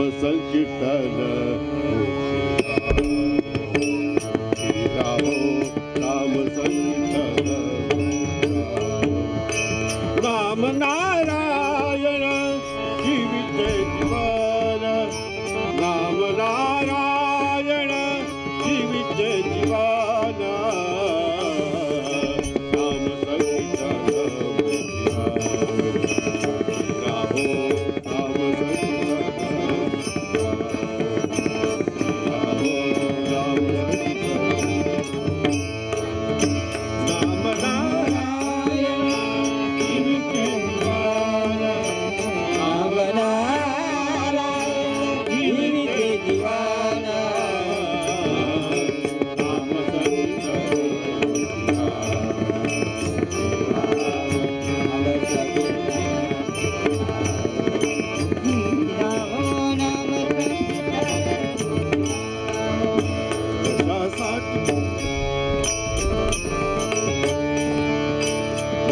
Sva sankirtana, Bog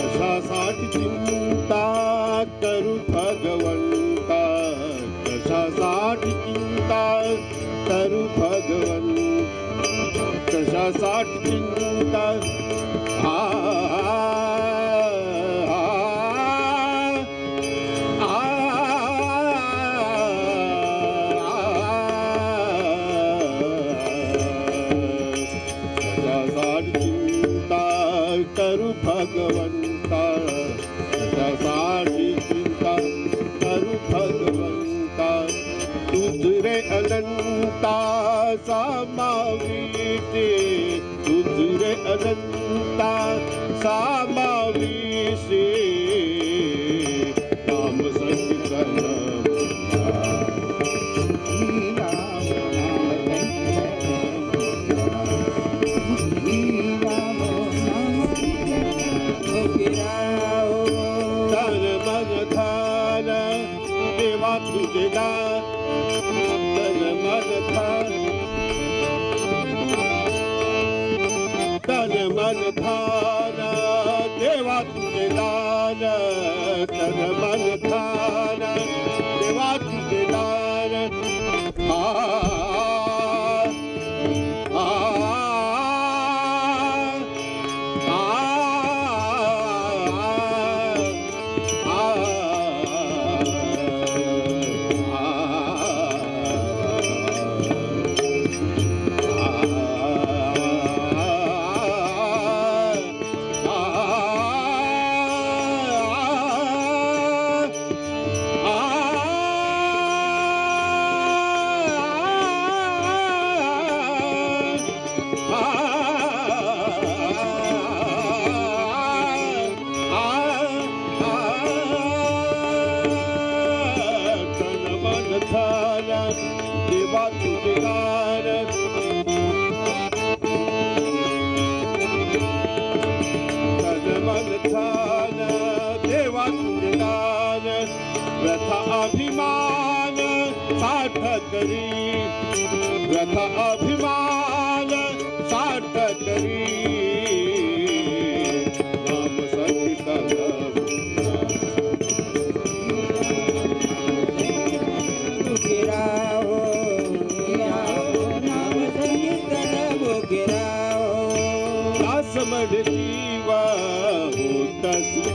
कसा सा चिता तू भगवता कसा सा चिता तरु भगवन्ता कशा साट् चिंता come.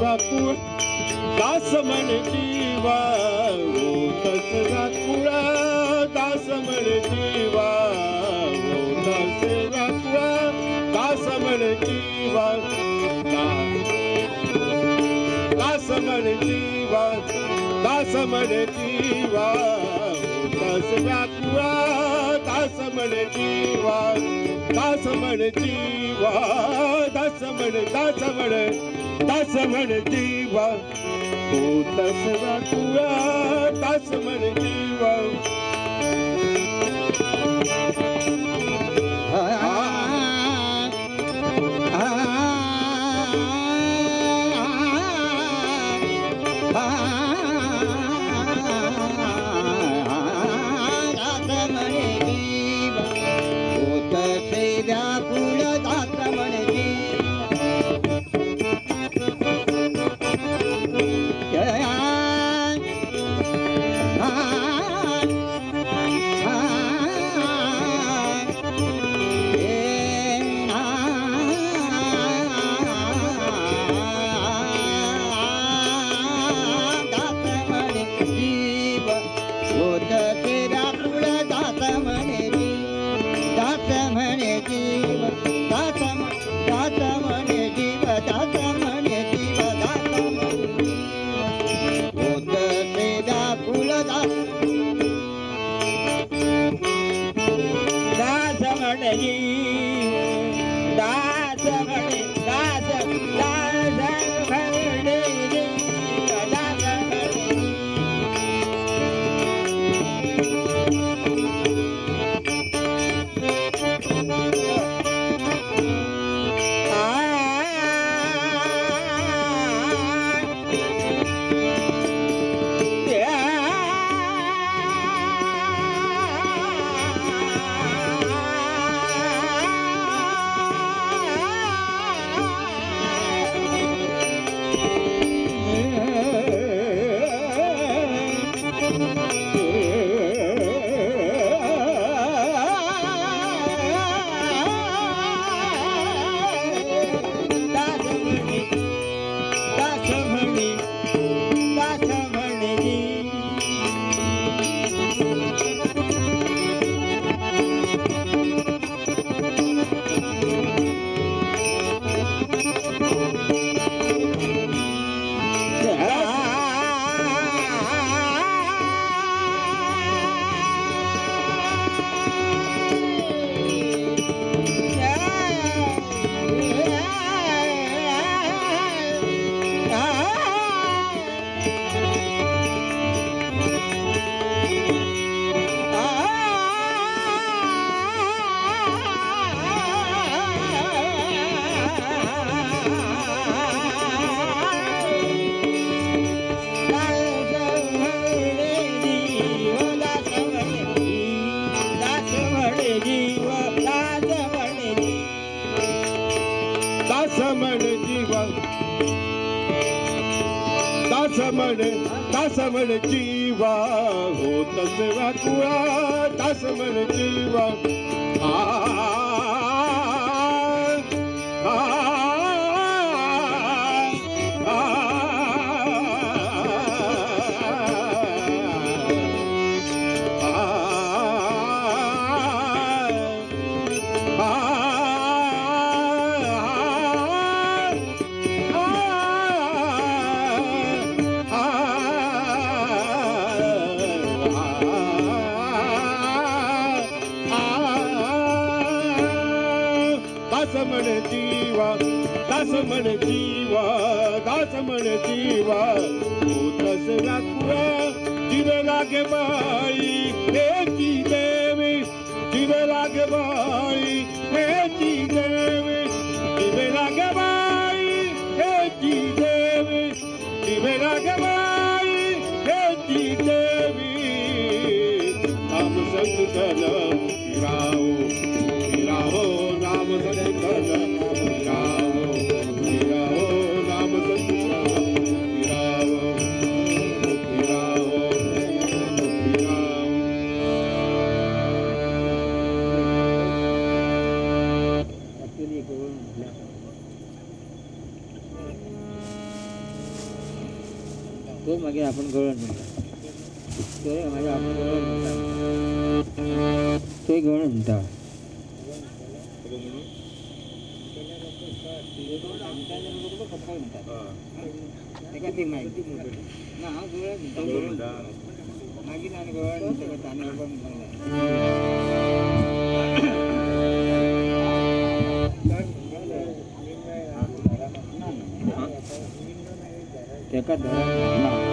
बापू दास दासमण जीवा होत दास दासमण जीवा होत दास दासमण जीवा दासमण जीवा दासमण जीवा होत दास दासमण जीवा दासमण जीवा दासमण दासमण म्हण जीवा हो दसरा तुळा म्हण जीवा. Kiri macam Kiri guna entah. Lagi này. Gua nanti gua tanya apa Dekat darah.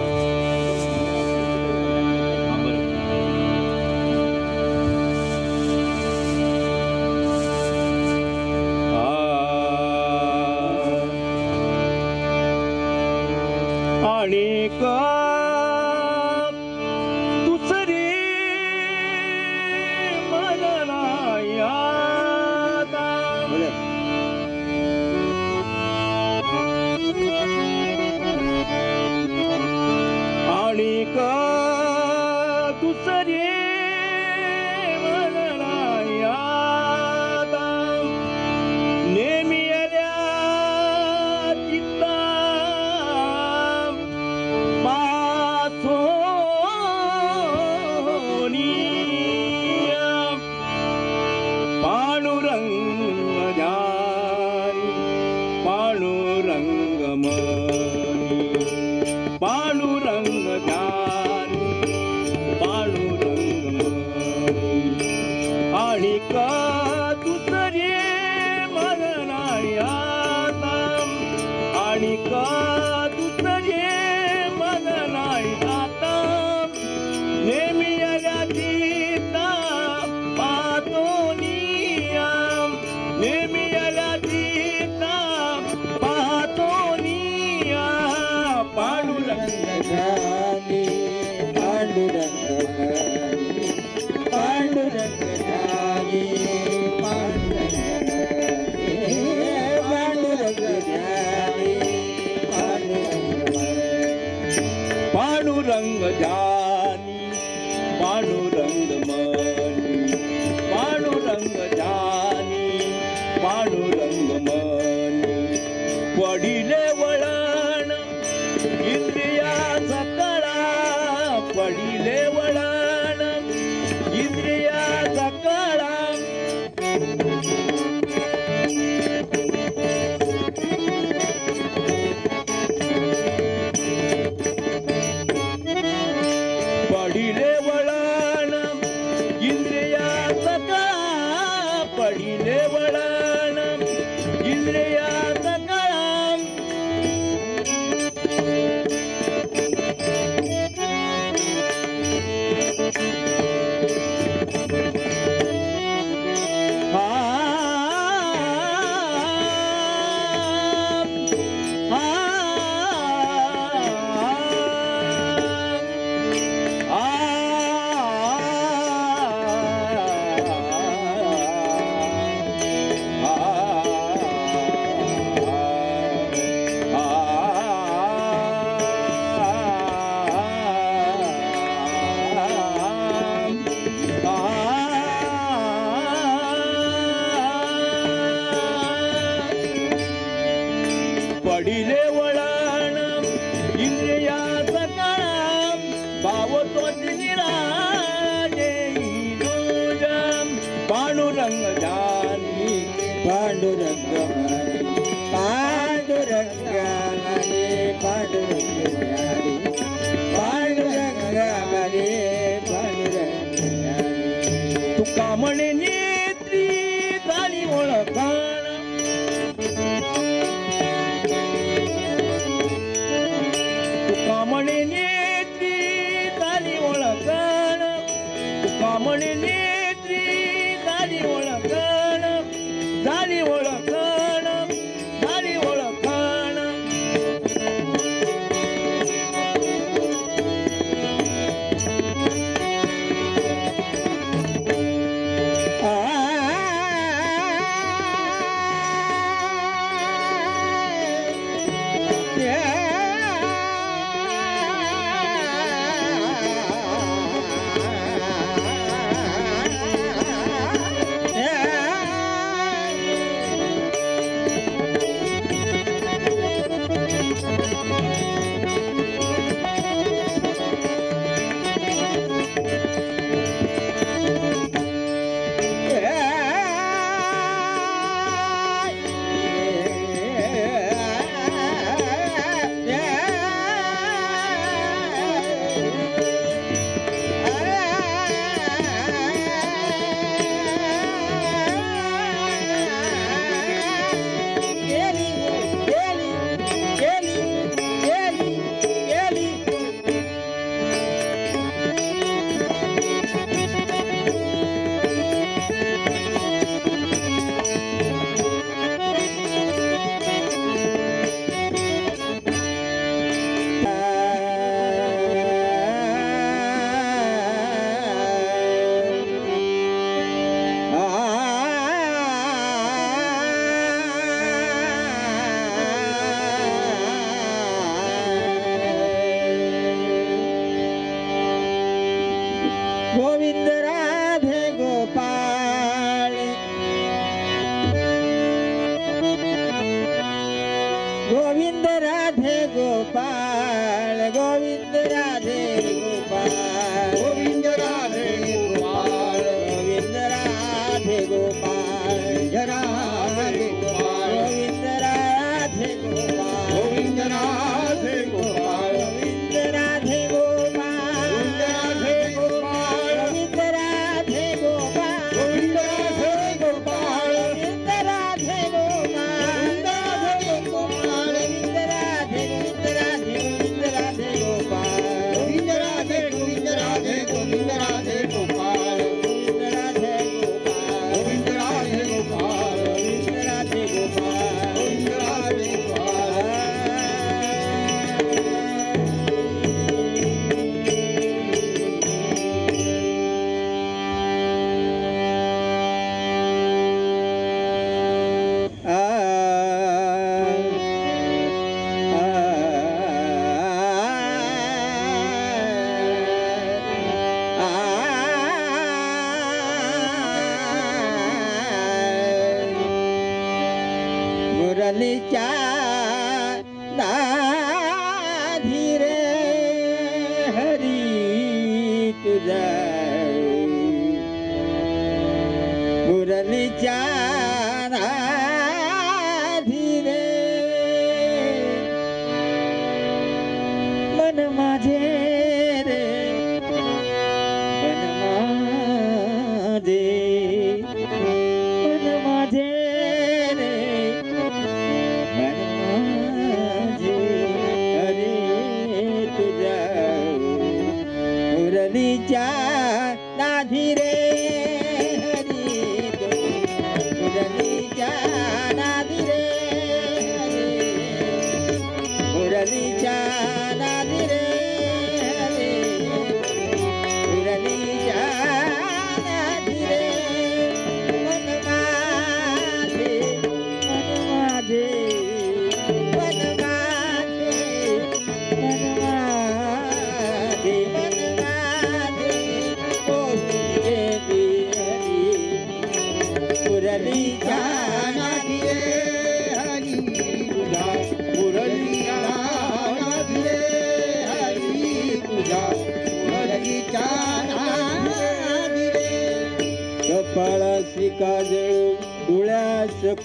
Bye.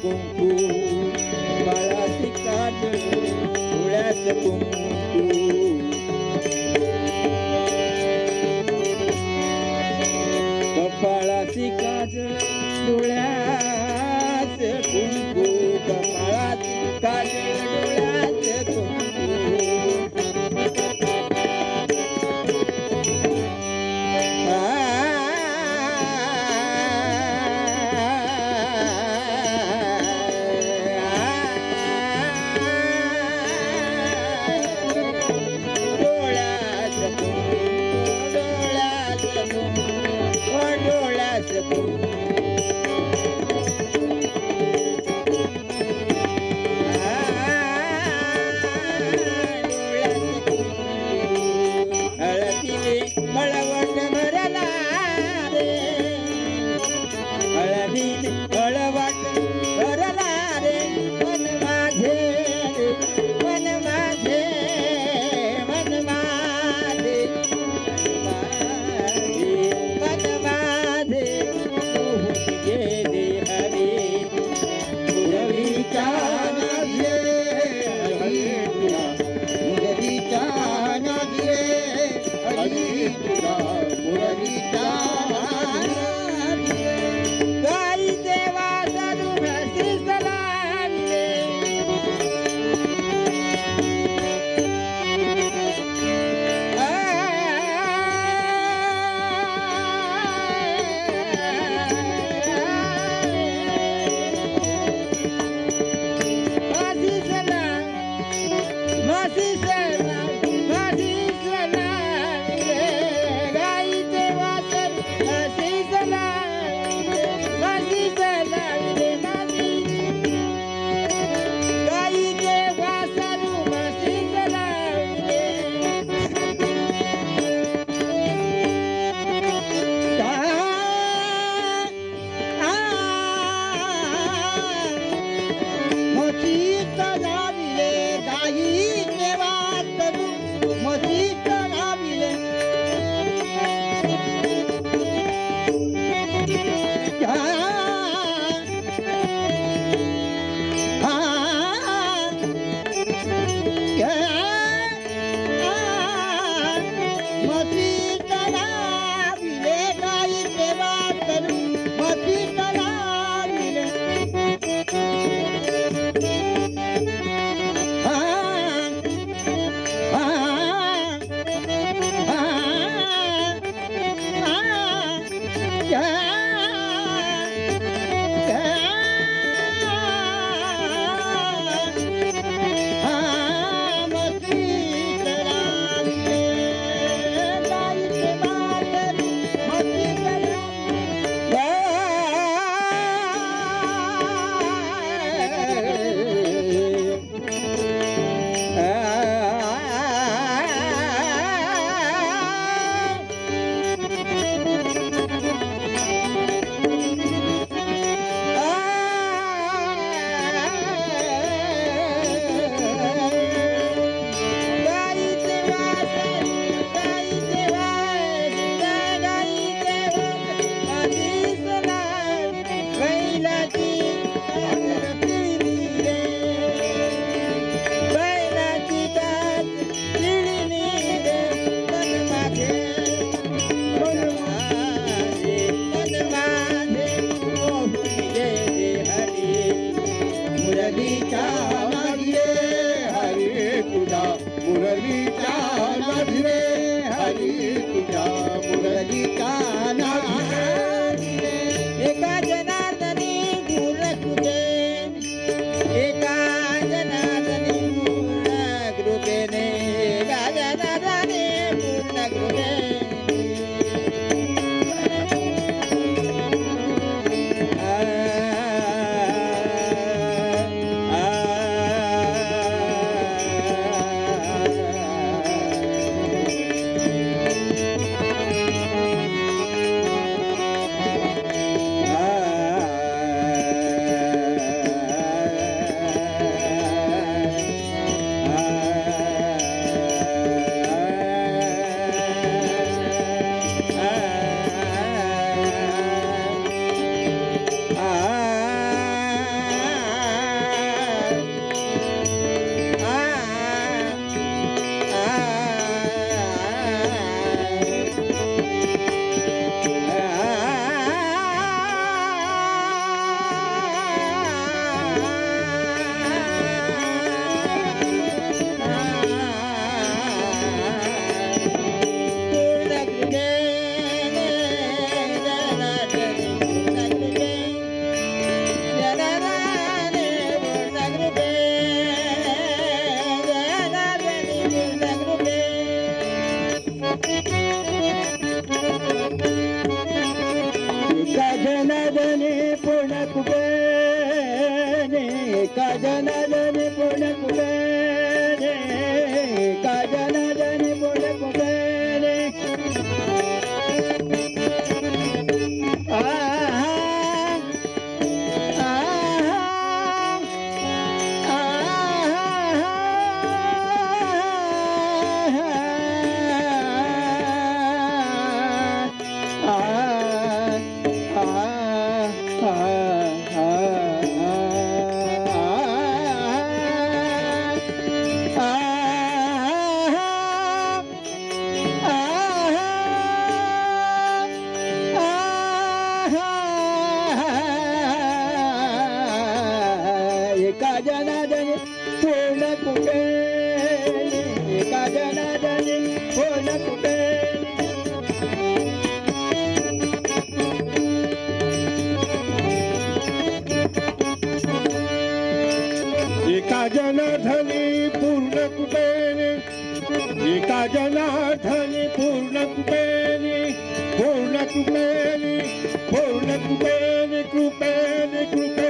कुंकू. बाळाची काजळ डोळ्यात कुंकू. एका जनाथी पूर्ण कुपेण एका जनाथल पूर्ण कुपेण पूर्ण कुपेल पूर्ण कुटेरि कृपेण कृपे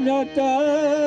That.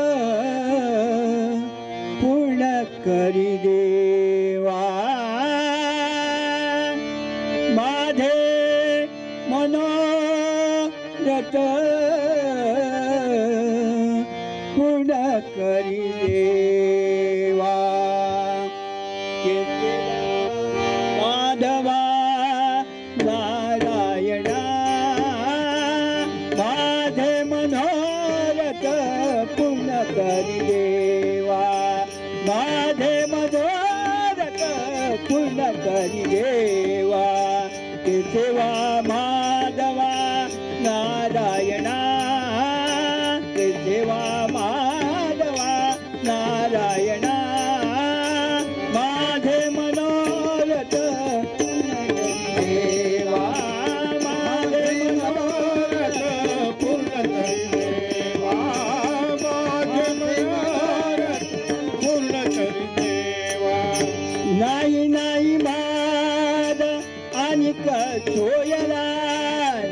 कचोयला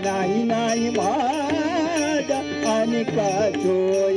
नाही नाही माझा. आणि कचोय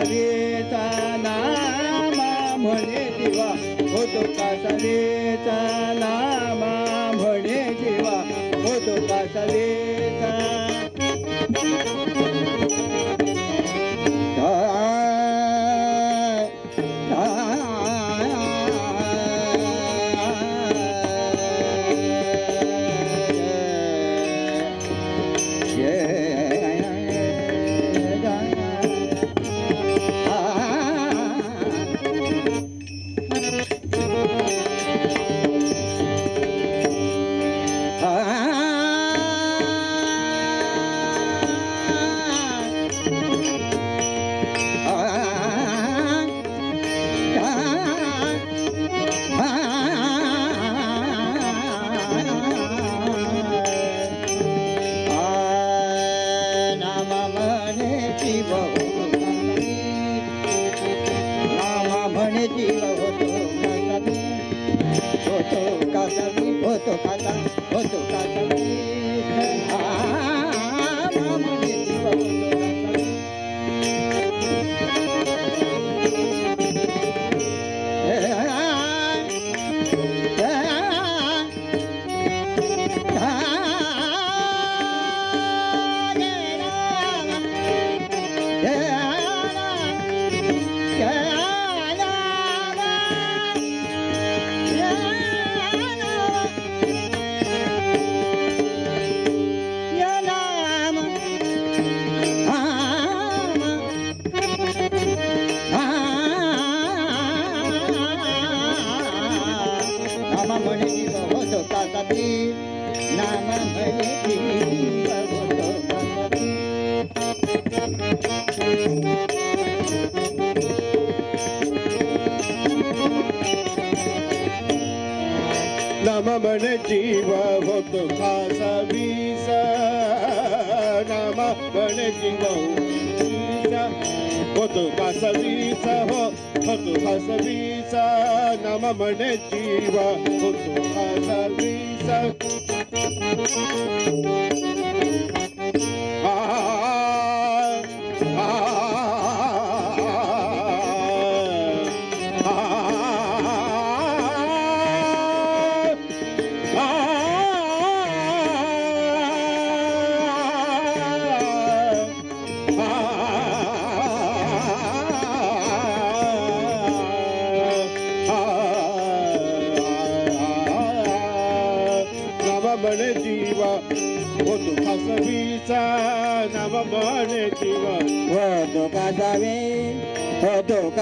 सवेताना म्हणे दिवा हो तुका सवेताना म्हणे दिवा हो तुका सवेता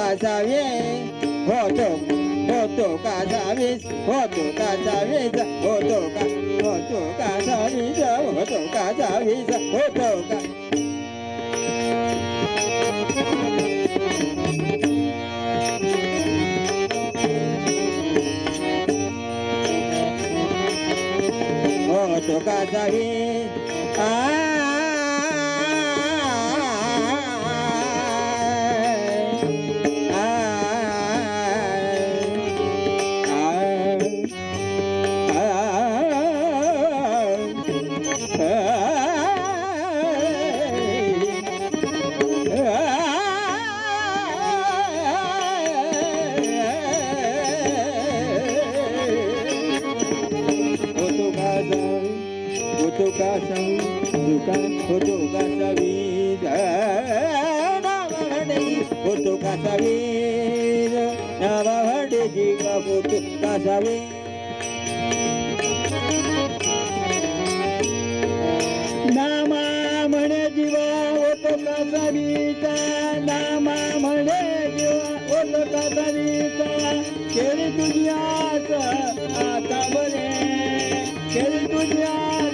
casablanca, otro, oto, casablanca, otro casablanca, oto, ca, otro casablanca, otro casablanca, oto, ca. Otro casablanca. का होतो कासावी होतो कासावी होतो कासावी दुका होतो कासावी होतो कासावी नावाडी का होतो कासावी नामा म्हणे जीवा होतो नामा म्हणे जीवा? होतो कासावीचा केली तुझी आस गुजरा